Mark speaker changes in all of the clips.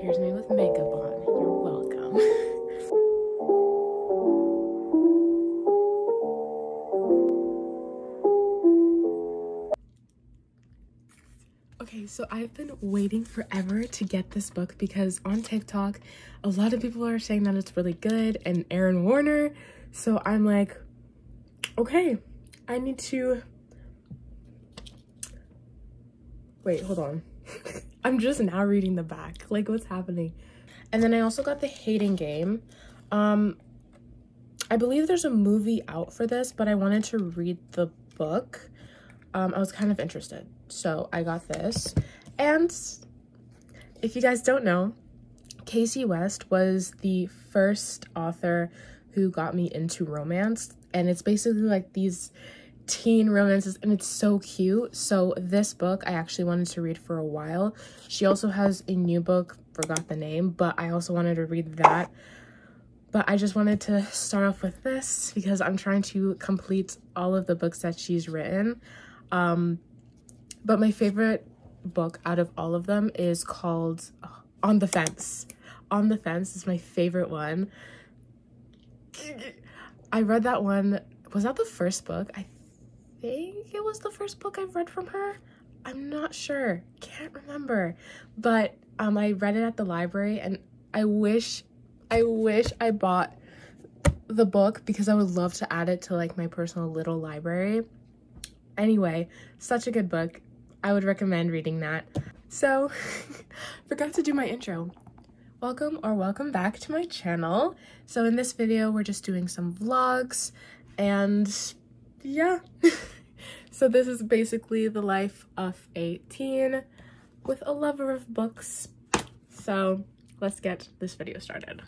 Speaker 1: Here's me with makeup on. You're welcome. Okay, so I've been waiting forever to get this book because on TikTok, a lot of people are saying that it's really good and Aaron Warner. So I'm like, okay, I need to. Wait, hold on. I'm just now reading the back. Like, what's happening? And then I also got the Hating Game. Um, I believe there's a movie out for this, but I wanted to read the book. Um, I was kind of interested. So I got this. And if you guys don't know, Kasie West was the first author who got me into romance. And it's basically like these teen romances and it's so cute. So this book I actually wanted to read for a while. She also has a new book, forgot the name, but I also wanted to read that. But I just wanted to start off with this because I'm trying to complete all of the books that she's written. Um, but my favorite book out of all of them is called On the Fence. On the Fence is my favorite one. I read that one. Was that the first book? I think it was the first book I've read from her. I'm not sure. Can't remember. But um I read it at the library and I wish I wish I bought the book because I would love to add it to like my personal little library. Anyway, such a good book. I would recommend reading that. So, forgot to do my intro. Welcome or welcome back to my channel. So in this video, we're just doing some vlogs and yeah. so this is basically the life of a teen with a lover of books. So let's get this video started.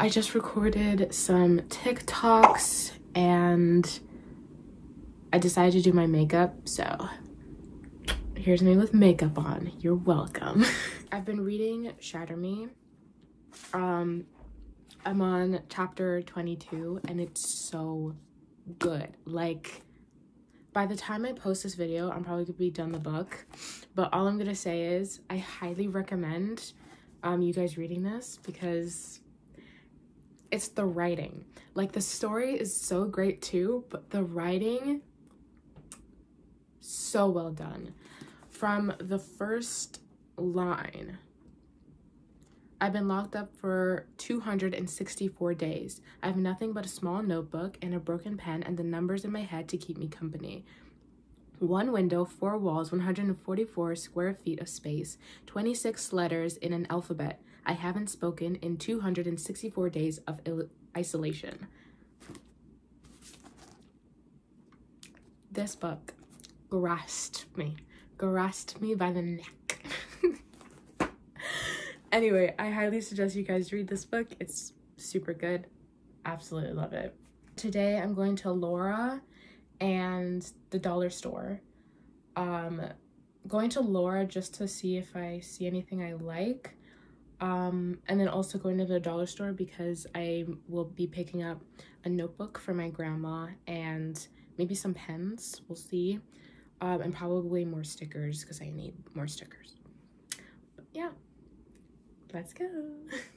Speaker 1: I just recorded some TikToks and I decided to do my makeup. So, here's me with makeup on. You're welcome. I've been reading Shatter Me. Um, I'm on chapter 22 and it's so good. Like, by the time I post this video, I'm probably gonna be done the book. But all I'm gonna say is I highly recommend um, you guys reading this because it's the writing. Like the story is so great too, but the writing so well done. From the first line, I've been locked up for 264 days. I have nothing but a small notebook and a broken pen and the numbers in my head to keep me company. One window, four walls, 144 square feet of space, 26 letters in an alphabet. I haven't spoken in 264 days of isolation. This book grasped me, grasped me by the neck. anyway, I highly suggest you guys read this book. It's super good. Absolutely love it. Today I'm going to Laura and the dollar store. Um, going to Laura just to see if I see anything I like. Um, and then also going to the dollar store because I will be picking up a notebook for my grandma and maybe some pens. We'll see. Um, and probably more stickers because I need more stickers. But yeah, let's go.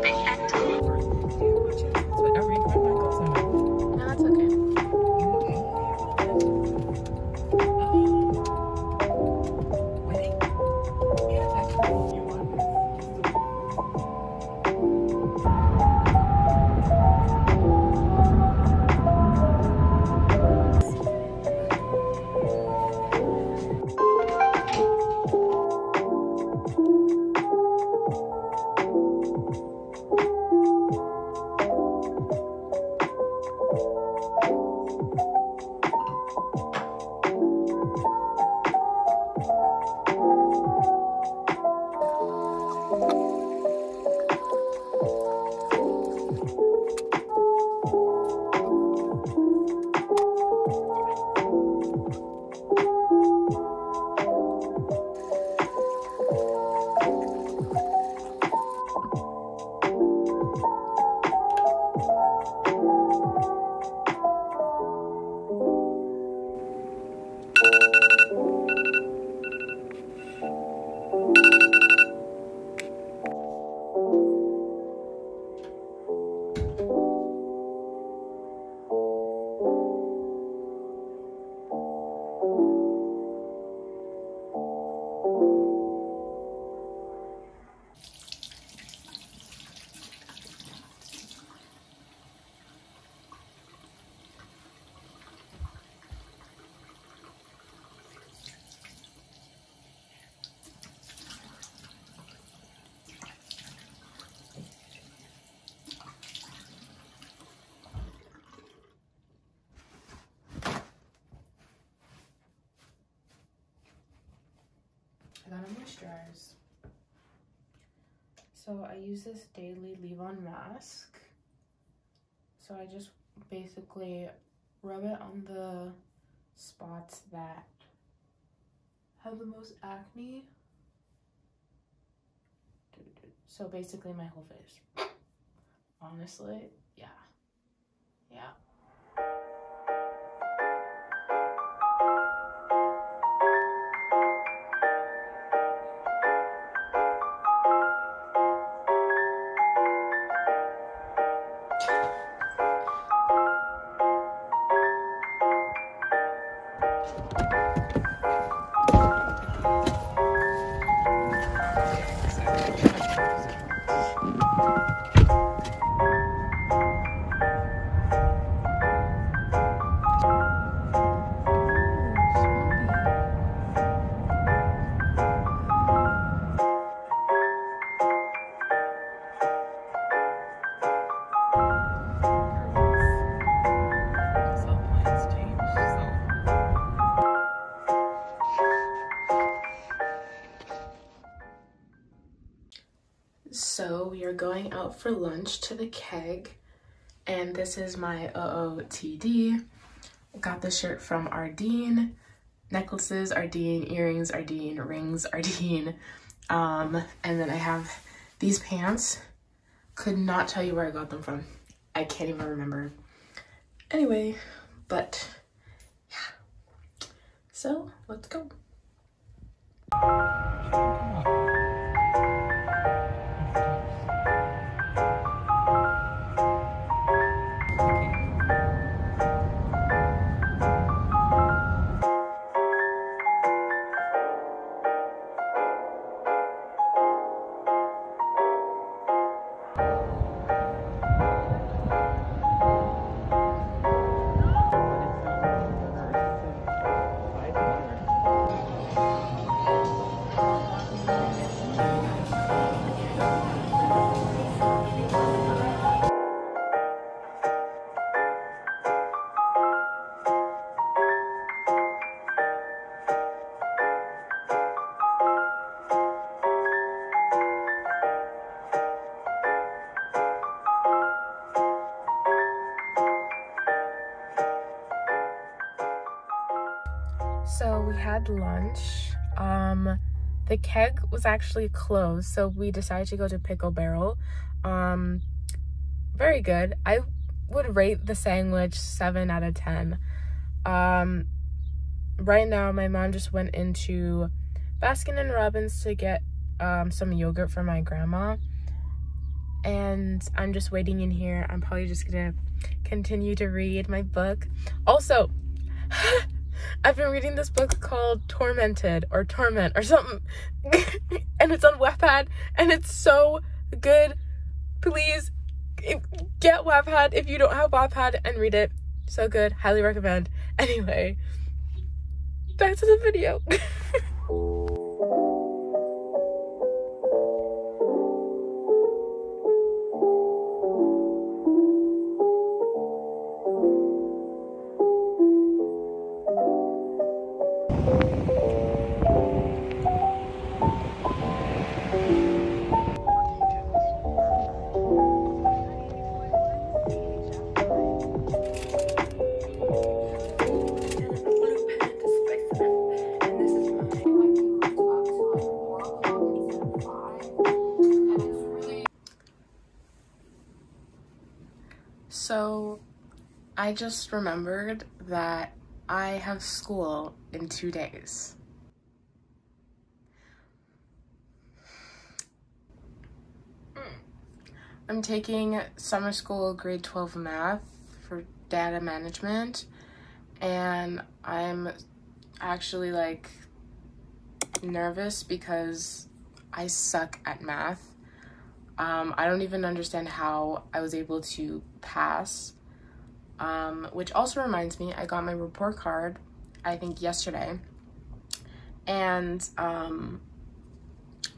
Speaker 2: stopping at
Speaker 1: I gotta moisturize. So I use this daily leave-on mask. So I just basically rub it on the spots that have the most acne. So basically my whole face. Honestly, yeah. Yeah. Out for lunch to the keg, and this is my OOTD. Got the shirt from Ardene. Necklaces, Ardene, earrings, Ardene, rings, Ardene. Um, and then I have these pants. Could not tell you where I got them from. I can't even remember. Anyway, but yeah. So let's go. Lunch. Um, the keg was actually closed, so we decided to go to Pickle Barrel. Um, very good. I would rate the sandwich seven out of ten. Um, right now, my mom just went into Baskin and Robbins to get um some yogurt for my grandma. and I'm just waiting in here. I'm probably just gonna continue to read my book. Also, I've been reading this book called Tormented or Torment or something, and it's on Wattpad, and it's so good. Please get Wattpad if you don't have Wattpad and read it. So good, highly recommend. Anyway, back to the video. I just remembered that I have school in two days. I'm taking summer school grade 12 math for data management and I'm actually like nervous because I suck at math um, I don't even understand how I was able to pass. Um, which also reminds me, I got my report card, I think yesterday. And um,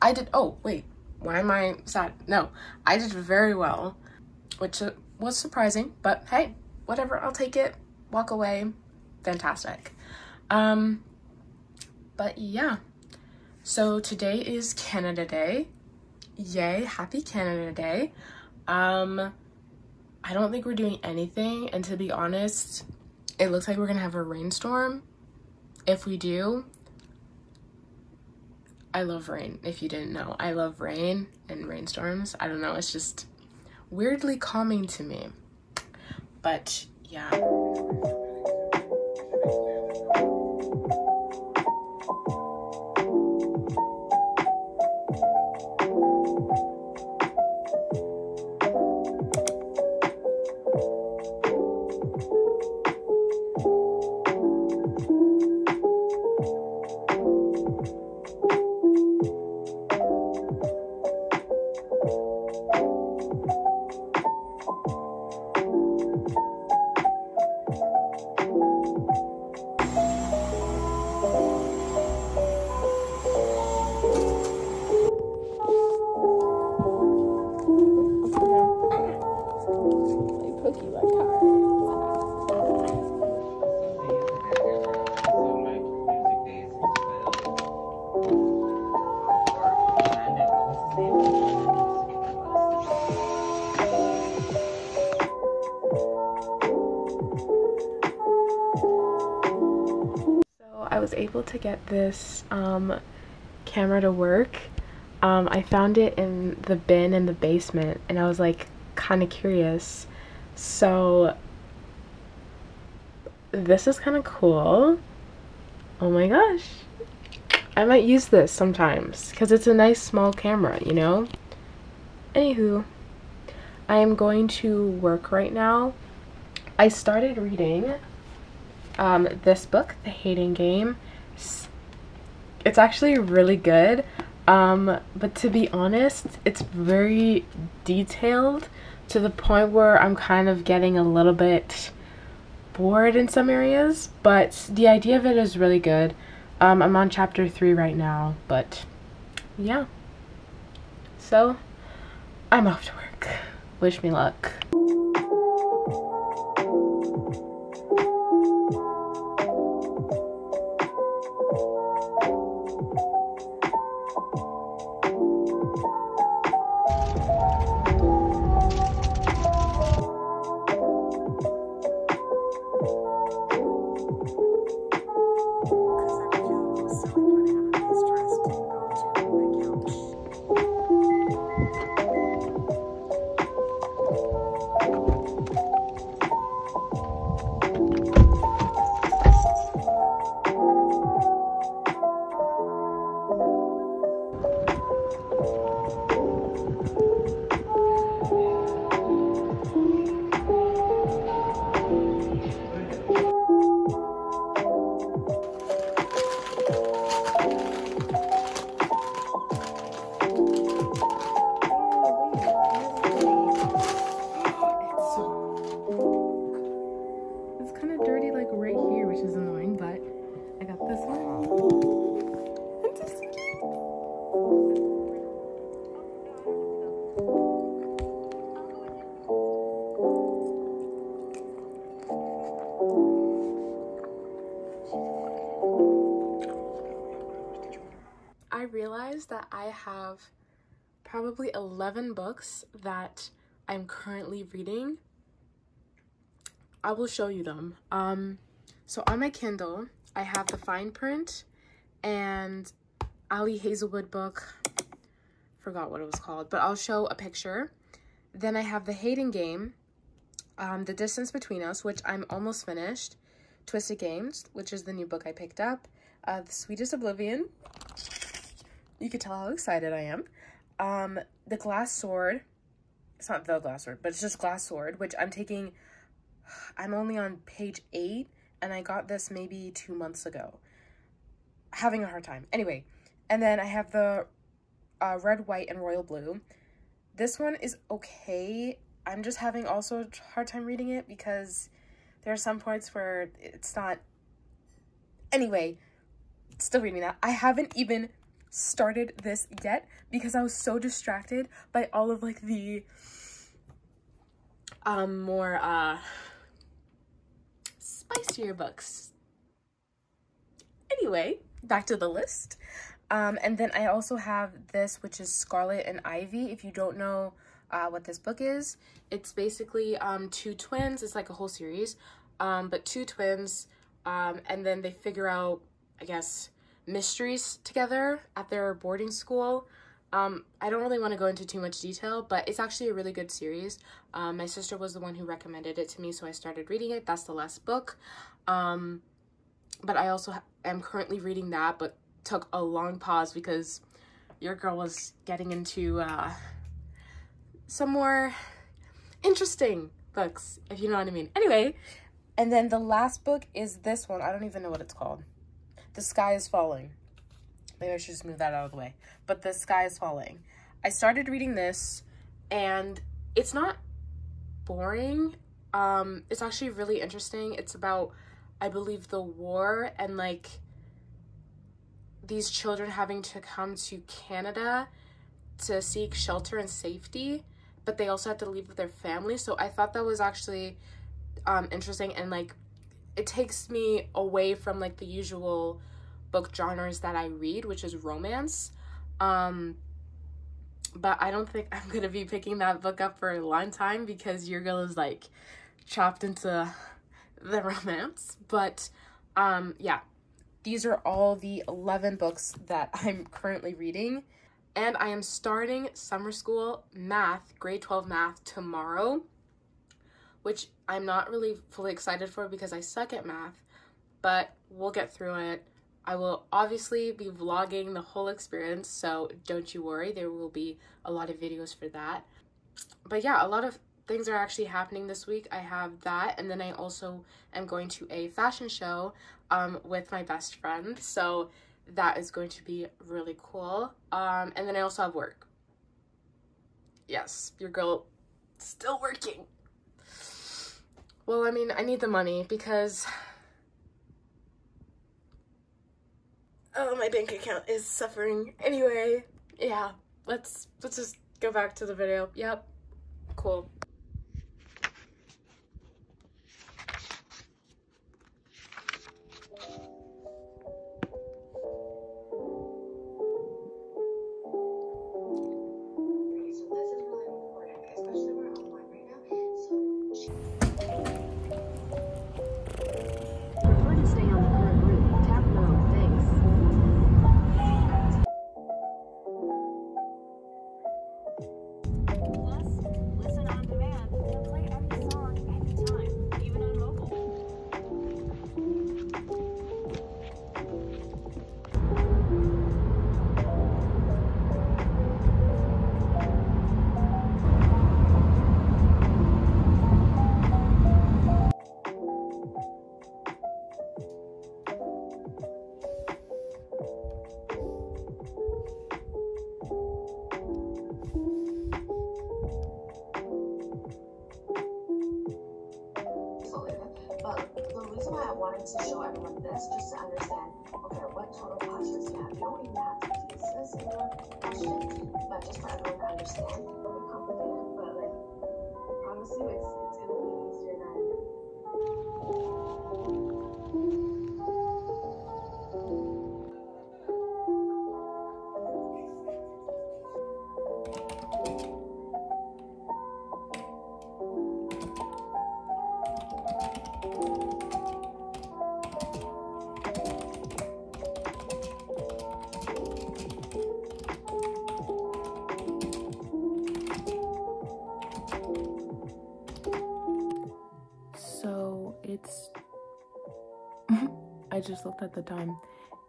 Speaker 1: I did, oh, wait, why am I sad? No, I did very well, which was surprising, but hey, whatever, I'll take it, walk away, fantastic. Um, but yeah, so today is Canada Day yay, happy Canada Day. Um, I don't think we're doing anything, and to be honest, it looks like we're gonna have a rainstorm. If we do, I love rain, if you didn't know. I love rain and rainstorms. I don't know, it's just weirdly calming to me. But yeah. To get this um, camera to work. Um, I found it in the bin in the basement and I was like kind of curious. So this is kind of cool. Oh my gosh. I might use this sometimes because it's a nice small camera, you know? Anywho, I am going to work right now. I started reading um, this book, The Hating Game. It's actually really good, um, but to be honest, it's very detailed to the point where I'm kind of getting a little bit bored in some areas, but the idea of it is really good. Um, I'm on chapter 3 right now, but yeah. So, I'm off to work. Wish me luck. I realized that I have probably 11 books that I'm currently reading. I will show you them. Um, so on my Kindle, I have the fine print and Ali Hazelwood book. Forgot what it was called, but I'll show a picture. Then I have the Hating Game, um, The Distance Between Us, which I'm almost finished. Twisted Games, which is the new book I picked up. Uh, the Sweetest Oblivion. You could tell how excited I am. Um, the Glass Sword. It's not the Glass Sword, but it's just Glass Sword, which I'm taking I'm only on page eight and I got this maybe two months ago. Having a hard time. Anyway, and then I have the uh, red, white, and royal blue. This one is okay. I'm just having also a hard time reading it because there are some parts where it's not... Anyway, still reading that. I haven't even started this yet because I was so distracted by all of like the um more uh spicier books. Anyway, back to the list. Um, and then I also have this, which is Scarlet and Ivy. If you don't know uh, what this book is, it's basically um, two twins. It's like a whole series, um, but two twins, um, and then they figure out, I guess, mysteries together at their boarding school. Um, I don't really want to go into too much detail, but it's actually a really good series. Um, my sister was the one who recommended it to me, so I started reading it. That's the last book. Um, but I also am currently reading that, but took a long pause because your girl was getting into uh, some more interesting books, if you know what I mean. Anyway, and then the last book is this one. I don't even know what it's called. The Sky is Falling. Maybe I should just move that out of the way. But The Sky is Falling. I started reading this and it's not boring. Um, it's actually really interesting. It's about, I believe, the war and like these children having to come to Canada to seek shelter and safety, but they also have to leave with their family. So I thought that was actually um, interesting and like it takes me away from like the usual book genres that I read, which is romance. Um, but I don't think I'm gonna be picking that book up for a long time because your girl is like chopped into the romance. But um, yeah, these are all the 11 books that I'm currently reading. And I am starting summer school math, grade 12 math tomorrow, which I'm not really fully excited for because I suck at math, but we'll get through it. I will obviously be vlogging the whole experience, so don't you worry, there will be a lot of videos for that. But yeah, a lot of things are actually happening this week. I have that, and then I also am going to a fashion show um, with my best friend, so that is going to be really cool. Um, and then I also have work. Yes, your girl still working. Well, I mean, I need the money because oh, my bank account is suffering. Anyway, yeah, let's let's just go back to the video. Yep, cool.
Speaker 2: Just
Speaker 1: looked at the time.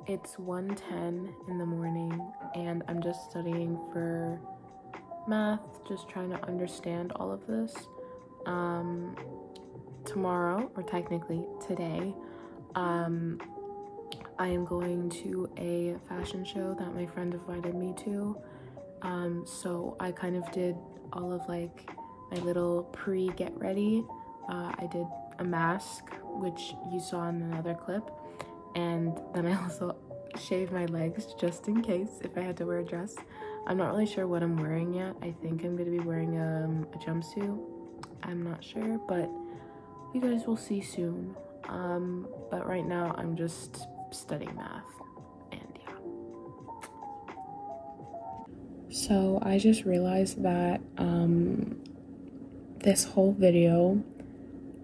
Speaker 1: It's 1:10 in the morning and I'm just studying for math, just trying to understand all of this. Um tomorrow or technically today, um I am going to a fashion show that my friend invited me to. Um so I kind of did all of like my little pre get ready. Uh, I did a mask, which you saw in another clip, and then I also shave my legs just in case if I had to wear a dress. I'm not really sure what I'm wearing yet. I think I'm gonna be wearing um, a jumpsuit. I'm not sure, but you guys will see soon. Um, but right now, I'm just studying math, and yeah. So I just realized that um, this whole video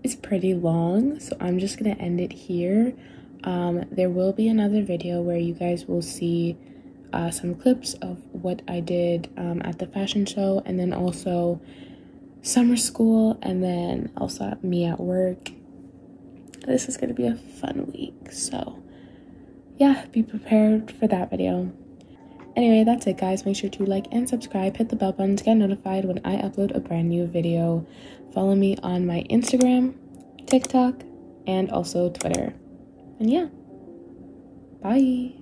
Speaker 1: is pretty long, so I'm just gonna end it here. Um, there will be another video where you guys will see uh, some clips of what I did um, at the fashion show, and then also summer school, and then also me at work. This is gonna be a fun week, so yeah, be prepared for that video. Anyway, that's it, guys. Make sure to like and subscribe, hit the bell button to get notified when I upload a brand new video. Follow me on my Instagram, TikTok, and also Twitter. And yeah, bye.